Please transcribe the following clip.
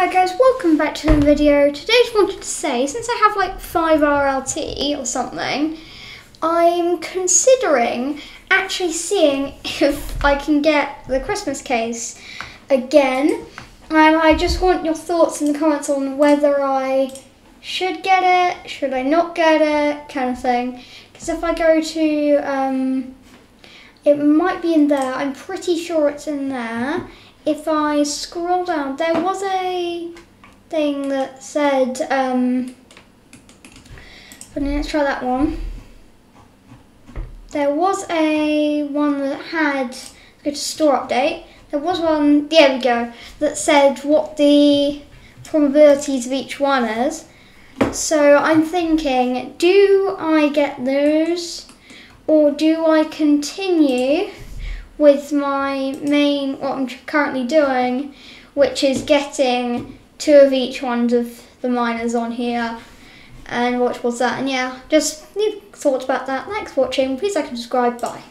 Hi guys, welcome back to the video. Today I just wanted to say, since I have like 5 RLT or something, I'm considering actually seeing if I can get the Christmas case again. And I just want your thoughts in the comments on whether I should get it, should I not get it, kind of thing. Because if I go to, um, it might be in there, I'm pretty sure it's in there if I scroll down, there was a thing that said, um, let's try that one. There was a one that had, go to store update, there was one, there we go, that said what the probabilities of each one is. So I'm thinking, do I get those or do I continue with my main, what I'm currently doing, which is getting two of each ones of the miners on here and watch what's that. And yeah, just need thoughts about that. Thanks for watching. Please like and subscribe. Bye.